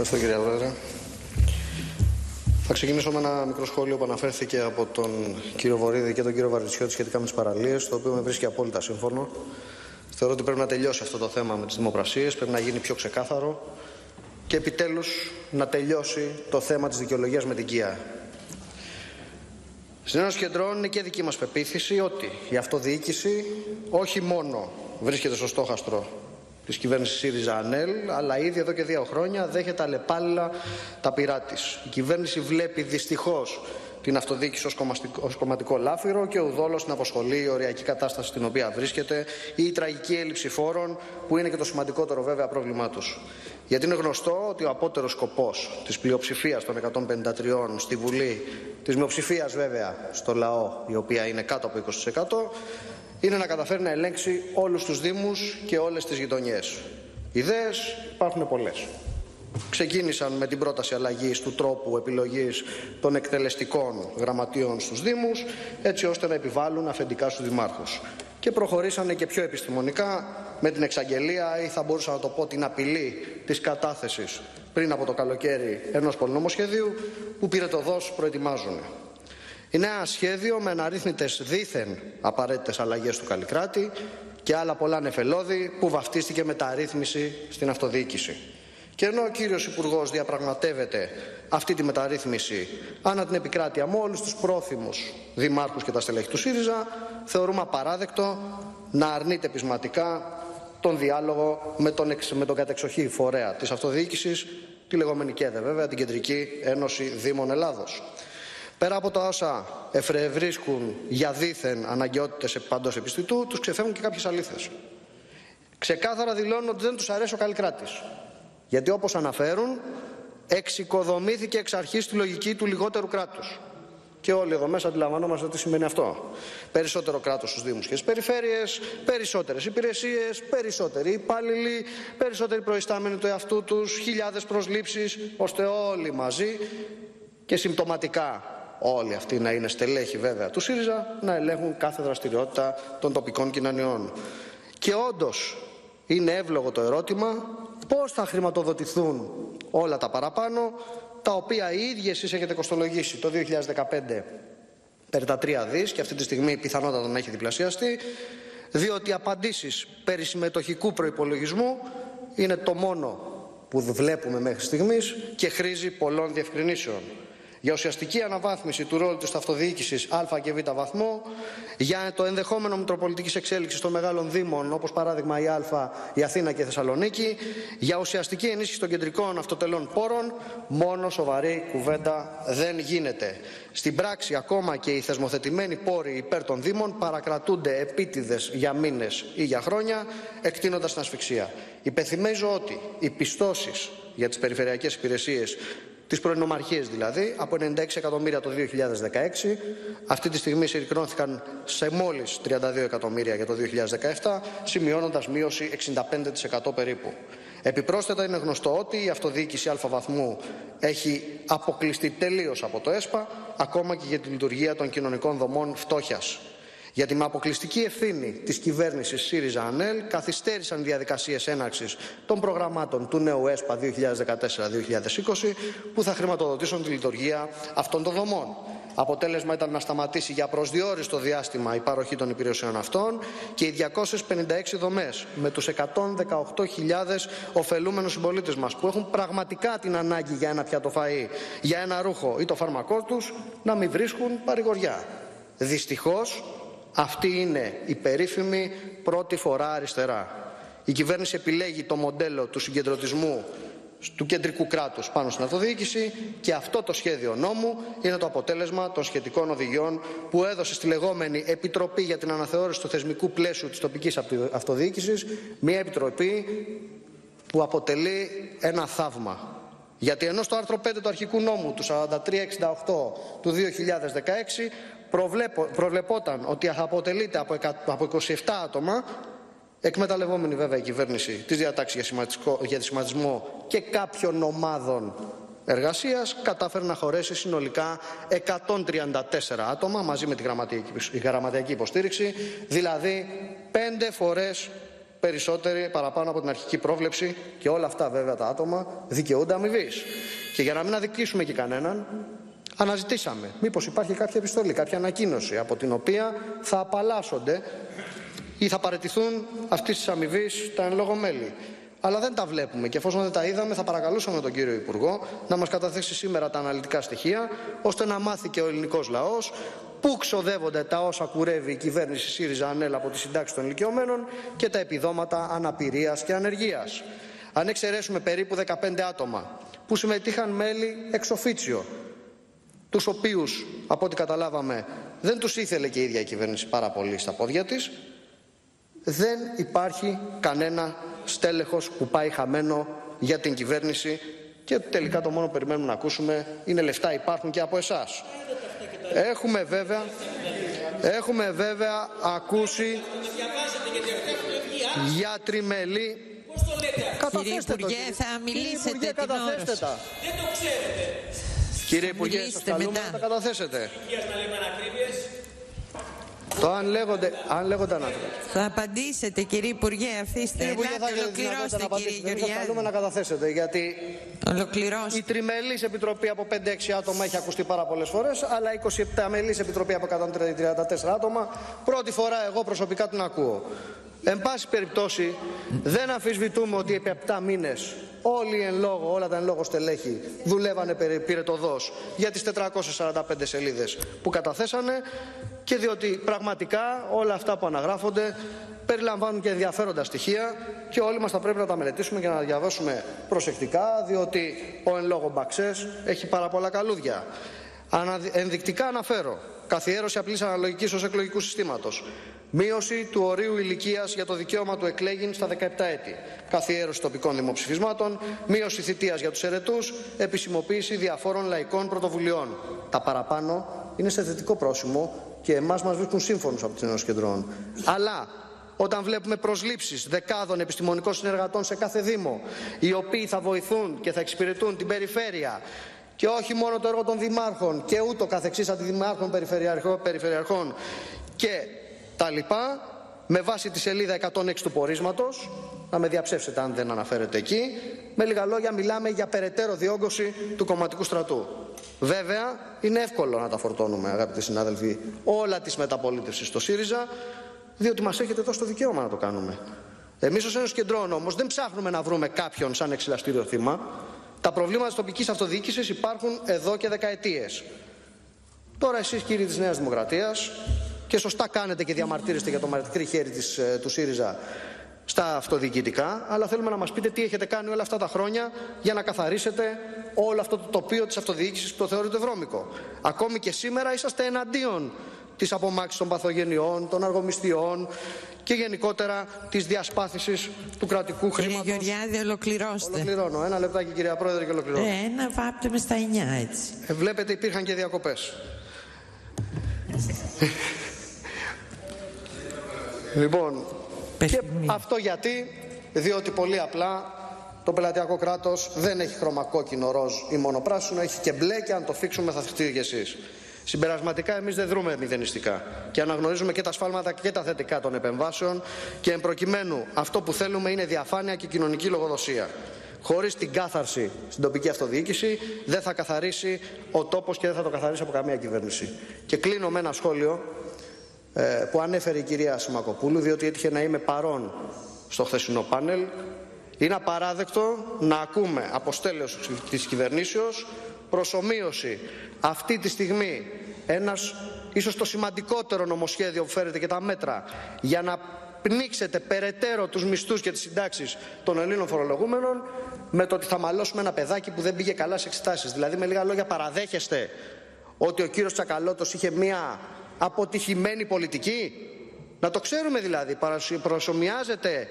Ευχαριστώ κύριε Πρόεδρε. Θα ξεκινήσω με ένα μικρό σχόλιο που αναφέρθηκε από τον κύριο Βορύδη και τον κύριο Βαρβιτσιώτη σχετικά με τις παραλίες, το οποίο με βρίσκει απόλυτα σύμφωνο. Θεωρώ ότι πρέπει να τελειώσει αυτό το θέμα με τις δημοπρασίες, πρέπει να γίνει πιο ξεκάθαρο και επιτέλους να τελειώσει το θέμα της δικαιολογίας με την ΚΙΑ. Στην Ένωση Κεντρών είναι και δική μας πεποίθηση ότι η αυτοδιοίκηση όχι μόνο βρίσκεται στο στόχαστρο της κυβέρνησης ΣΥΡΙΖΑ ΑΝΕΛ, αλλά ήδη εδώ και δύο χρόνια δέχεται αλλεπάλληλα τα πειρά της. Η κυβέρνηση βλέπει δυστυχώς την αυτοδιοίκηση ως κομματικό λάφυρο και ουδόλως την αποσχολεί η οριακή κατάσταση στην οποία βρίσκεται ή η τραγική έλλειψη φόρων, που είναι και το σημαντικότερο βέβαια πρόβλημά τους. Γιατί είναι γνωστό ότι ο απότερος σκοπός της πλειοψηφίας των 153 στη Βουλή, της μειοψηφίας βέβαια στο λαό, η οποία είναι κάτω από 20%, είναι να καταφέρει να ελέγξει όλους τους Δήμους και όλες τις γειτονιές. Ιδέες υπάρχουν πολλές. Ξεκίνησαν με την πρόταση αλλαγής του τρόπου επιλογής των εκτελεστικών γραμματείων στους Δήμους, έτσι ώστε να επιβάλλουν αφεντικά στους Δημάρχους. Και προχωρήσανε και πιο επιστημονικά με την εξαγγελία ή θα μπορούσα να το πω την απειλή της κατάθεσης πριν από το καλοκαίρι ενός πολυνομοσχεδίου που πήρε το δός προετοιμάζουν. Είναι ένα σχέδιο με αναρρύθμιτες δήθεν απαραίτητες αλλαγές του Καλλικράτη και άλλα πολλά νεφελώδη που βαφτίστηκε μεταρρύθμιση στην αυτοδιοίκηση. Και ενώ ο κύριος Υπουργός διαπραγματεύεται αυτή τη μεταρρύθμιση ανά την επικράτεια με όλους τους πρόθυμους δημάρχους και τα στελέχη του ΣΥΡΙΖΑ, θεωρούμε απαράδεκτο να αρνείται πεισματικά τον διάλογο με τον, με τον κατεξοχή φορέα της αυτοδιοίκησης, τη λεγόμενη ΚΕΔΕ βέβαια, την Κεντρική Ένωση Δήμων Ελλάδος. Πέρα από τα όσα εφρευρίσκουν για δίθεν αναγκαιότητες παντός επιστητού, τους ξεφεύγουν και κάποιες αλήθειες. Ξεκάθαρα δηλώνουν ότι δεν τους αρέσει ο Καλλικράτη. Γιατί όπως αναφέρουν, εξοικοδομήθηκε εξ αρχής τη λογική του λιγότερου κράτους. Και όλοι εδώ μέσα αντιλαμβανόμαστε τι σημαίνει αυτό. Περισσότερο κράτος στους Δήμους και στις περιφέρειες, περισσότερες υπηρεσίες, περισσότεροι υπάλληλοι, περισσότεροι προϊστάμενοι του εαυτού τους, χιλιάδες προσλήψεις, ώστε όλοι μαζί και συμπτωματικά όλοι αυτοί να είναι στελέχοι βέβαια του ΣΥΡΙΖΑ, να ελέγχουν κάθε δραστηριότητα των τοπικών κοινωνιών. Και όντως είναι εύλογο το ερώτημα πώς θα χρηματοδοτηθούν όλα τα παραπάνω, τα οποία οι ίδιοι εσείς έχετε κοστολογήσει το 2015 περί τα τρία δις και αυτή τη στιγμή πιθανότατα να έχει διπλασιαστεί, διότι οι απαντήσεις περί συμμετοχικού προϋπολογισμού είναι το μόνο που βλέπουμε μέχρι στιγμής και χρήζει πολλών διευκρινήσεων για ουσιαστική αναβάθμιση του ρόλου της αυτοδιοίκησης α και β βαθμό, για το ενδεχόμενο μητροπολιτικής εξέλιξης των μεγάλων δήμων, όπως παράδειγμα η Α, η Αθήνα και η Θεσσαλονίκη, για ουσιαστική ενίσχυση των κεντρικών αυτοτελών πόρων, μόνο σοβαρή κουβέντα δεν γίνεται. Στην πράξη, ακόμα και οι θεσμοθετημένοι πόροι υπέρ των Δήμων παρακρατούνται επίτηδες για μήνες ή για χρόνια, εκτείνοντας την ασφυξία. Υπενθυμίζω ότι οι πιστώσεις για τις περιφερειακές υπηρεσίες τις προνομαρχίες δηλαδή, από 96 εκατομμύρια το 2016, αυτή τη στιγμή συρρυκνώθηκαν σε μόλις 32 εκατομμύρια για το 2017, σημειώνοντας μείωση 65% περίπου. Επιπρόσθετα είναι γνωστό ότι η αυτοδιοίκηση βαθμού έχει αποκλειστεί τελείως από το ΕΣΠΑ, ακόμα και για τη λειτουργία των κοινωνικών δομών φτώχειας. Γιατί με αποκλειστική ευθύνη της κυβέρνησης ΣΥΡΙΖΑ ΑΝΕΛ καθυστέρησαν διαδικασίες έναρξης των προγραμμάτων του νέου ΕΣΠΑ 2014-2020 που θα χρηματοδοτήσουν τη λειτουργία αυτών των δομών. Αποτέλεσμα ήταν να σταματήσει για προσδιορίστο διάστημα η παροχή των υπηρεσιών αυτών και οι 256 δομές με τους 118.000 ωφελούμενους συμπολίτες μας που έχουν πραγματικά την ανάγκη για ένα πιάτο φαΐ, για ένα ρούχο ή το φάρμακό τους να μην βρίσκουν παρηγοριά. Δυστυχώς αυτή είναι η περίφημη πρώτη φορά αριστερά. Η κυβέρνηση επιλέγει το μοντέλο του συγκεντρωτισμού του κεντρικού κράτους πάνω στην αυτοδιοίκηση και αυτό το σχέδιο νόμου είναι το αποτέλεσμα των σχετικών οδηγιών που έδωσε στη λεγόμενη Επιτροπή για την Αναθεώρηση του Θεσμικού Πλαίσιου της Τοπικής Αυτοδιοίκησης μια επιτροπή που αποτελεί ένα θαύμα. Γιατί ενώ στο άρθρο 5 του αρχικού νόμου του 4368 του 2016 προβλεπόταν ότι θα αποτελείται από 27 άτομα, εκμεταλλευόμενη βέβαια η κυβέρνηση της διατάξης για σχηματισμό και κάποιων ομάδων εργασίας, κατάφερε να χωρέσει συνολικά 134 άτομα μαζί με τη γραμματιακή υποστήριξη, δηλαδή πέντε φορές περισσότεροι παραπάνω από την αρχική πρόβλεψη και όλα αυτά βέβαια τα άτομα δικαιούνται αμοιβής. Και για να μην αδικήσουμε και κανέναν, αναζητήσαμε μήπως υπάρχει κάποια επιστολή, κάποια ανακοίνωση από την οποία θα απαλλάσσονται ή θα παραιτηθούν αυτής της αμοιβή τα εν λόγω μέλη. Αλλά δεν τα βλέπουμε και εφόσον δεν τα είδαμε, θα παρακαλούσαμε τον κύριο Υπουργό να μας καταθέσει σήμερα τα αναλυτικά στοιχεία, ώστε να μάθει και ο ελληνικός λαός πού ξοδεύονται τα όσα κουρεύει η κυβέρνηση ΣΥΡΙΖΑ ΑΝΕΛ από τη συντάξη των ηλικιωμένων και τα επιδόματα αναπηρίας και ανεργίας. Αν εξαιρέσουμε περίπου 15 άτομα που συμμετείχαν μέλη εξοφίτσιο, τους οποίους, από ό,τι καταλάβαμε, δεν τους ήθελε και η ίδια η κυβέρνηση πάρα πολύ στα πόδια της, δεν υπάρχει κανένα στέλεχος που πάει χαμένο για την κυβέρνηση και τελικά το μόνο που περιμένουμε να ακούσουμε είναι λεφτά υπάρχουν και από εσάς. Έχουμε βέβαια, έχουμε βέβαια ακούσει για τριμελή Κύριε Υπουργέ, θα μιλήσετε Υπουργέ, την καταθέστε ώρα. τα. Δεν το ξέρετε. Κύριε Υπουργέ, σας μιλήσετε καλούμε μετά. να τα καταθέσετε. Κυρία να λέμε ανακρίβειες. Το αν λέγονται, αν λέγονται ανάκριβα. Θα απαντήσετε κύριε Υπουργέ, αφήστε. Κύριε Υπουργέ, Ελάτε, θα έχετε τη δυνατότητα ολοκληρώστε να κύριε απαντήσετε. Σας καλούμε να Γεωργιάδη. καταθέσετε, γιατί η Ολοκληρώστε. τριμελής επιτροπή από 5-6 άτομα έχει ακουστεί πάρα πολλές φορές, αλλά η 27 μελής επιτροπή από 134 άτομα, πρώτη φορά εγώ προσωπικά την ακούω. Εν πάση περιπτώσει, δεν αμφισβητούμε ότι επί 7 μήνες όλοι εν λόγω, όλα τα εν λόγω στελέχη δουλεύανε περί πυρετοδός για τις 445 σελίδες που καταθέσανε και διότι πραγματικά όλα αυτά που αναγράφονται περιλαμβάνουν και ενδιαφέροντα στοιχεία και όλοι μας θα πρέπει να τα μελετήσουμε και να τα διαβάσουμε προσεκτικά διότι ο εν λόγω Μπαξές έχει πάρα πολλά καλούδια. Ανα, ενδεικτικά αναφέρω καθιέρωση απλής αναλογικής ως εκλογικού συστήματος. Μείωση του ορίου ηλικίας για το δικαίωμα του εκλέγην στα 17 έτη. Καθιέρωση τοπικών δημοψηφισμάτων. Μείωση θητείας για τους ερετού. Επισημοποίηση διαφόρων λαϊκών πρωτοβουλειών. Τα παραπάνω είναι σε θετικό πρόσημο και εμάς μας βρίσκουν σύμφωνους από τι Ενώσει Κεντρών. Αλλά όταν βλέπουμε προσλήψεις δεκάδων επιστημονικών συνεργατών σε κάθε Δήμο, οι οποίοι θα βοηθούν και θα εξυπηρετούν την περιφέρεια και όχι μόνο το έργο των δημάρχων και ούτω καθεξής αντιδημάρχων περιφερειαρχών, περιφερειαρχών και τα λοιπά, με βάση τη σελίδα 106 του πορίσματος, να με διαψεύσετε αν δεν αναφέρεται εκεί, με λίγα λόγια μιλάμε για περαιτέρω διόγκωση του κομματικού στρατού. Βέβαια, είναι εύκολο να τα φορτώνουμε, αγαπητοί συνάδελφοι, όλα της μεταπολίτευσης στο ΣΥΡΙΖΑ, διότι μας έχετε δώσει το δικαίωμα να το κάνουμε. Εμείς ως Ένωση Κεντρών όμως δεν ψάχνουμε να βρούμε κάποιον σαν εξυλαστήριο θύμα. Τα προβλήματα της τοπικής αυτοδιοίκησης υπάρχουν εδώ και δεκαετίες. Τώρα εσείς κύριοι της Νέας Δημοκρατίας και σωστά κάνετε και διαμαρτύρεστε για το μαρτυρή χέρι της, ε, του ΣΥΡΙΖΑ στα αυτοδιοικητικά, αλλά θέλουμε να μας πείτε τι έχετε κάνει όλα αυτά τα χρόνια για να καθαρίσετε όλο αυτό το τοπίο της αυτοδιοίκησης που το θεωρείτε βρώμικο. Ακόμη και σήμερα είσαστε εναντίον της απομάκρυσης των παθογενειών, των αργομιστιών και γενικότερα της διασπάθησης του κρατικού Κύριε χρήματος. Γεωργιάδη, ολοκληρώστε. Ολοκληρώνω. Ένα λεπτάκι κυρία Πρόεδρε και ολοκληρώνω. Ε, Ένα βάπτουμε στα 9 έτσι. Ε, βλέπετε υπήρχαν και διακοπές. λοιπόν, και Παιχνίδι. αυτό γιατί, διότι πολύ απλά το πελατειακό κράτος δεν έχει χρώμα κόκκινο, ροζ ή μόνο πράσινο, έχει και μπλε και αν το φίξουμε θα θυχτείτε κι εσείς. Συμπερασματικά εμείς δεν δρούμε μηδενιστικά και αναγνωρίζουμε και τα σφάλματα και τα θετικά των επεμβάσεων και εν προκειμένου αυτό που θέλουμε είναι διαφάνεια και κοινωνική λογοδοσία. Χωρίς την κάθαρση στην τοπική αυτοδιοίκηση δεν θα καθαρίσει ο τόπος και δεν θα το καθαρίσει από καμία κυβέρνηση. Και κλείνω με ένα σχόλιο ε, που ανέφερε η κυρία Σιμακοπούλου διότι έτυχε να είμαι παρόν στο χθεσινό πάνελ. Είναι απαράδεκτο να ακούμε από στέλεος της κυβερνήσεως προσωμείωση αυτή τη στιγμή ένας ίσως το σημαντικότερο νομοσχέδιο που φέρετε και τα μέτρα για να πνίξετε περαιτέρω τους μισθούς και τις συντάξεις των Ελλήνων φορολογούμενων με το ότι θα μαλώσουμε ένα παιδάκι που δεν πήγε καλά σε εξετάσεις. Δηλαδή με λίγα λόγια παραδέχεστε ότι ο κύριος Τσακαλώτος είχε μια αποτυχημένη πολιτική. Να το ξέρουμε δηλαδή, παρασυ- προσωμιάζεται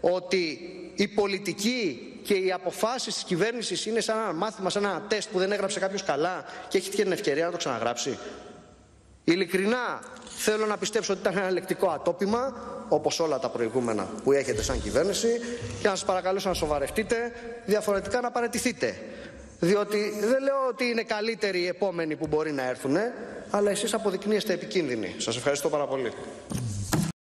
ότι η πολιτική και οι αποφάσεις της κυβέρνησης είναι σαν ένα μάθημα, σαν ένα τεστ που δεν έγραψε κάποιος καλά και έχει την ευκαιρία να το ξαναγράψει. Ειλικρινά θέλω να πιστέψω ότι ήταν ένα λεκτικό ατόπιμα, όπως όλα τα προηγούμενα που έχετε σαν κυβέρνηση, και να σας παρακαλέσω να σοβαρευτείτε, διαφορετικά να παραιτηθείτε. Διότι δεν λέω ότι είναι καλύτεροι οι επόμενοι που μπορεί να έρθουν, αλλά εσείς αποδεικνύεστε επικίνδυνοι. Σας ευχαριστώ πάρα πολύ.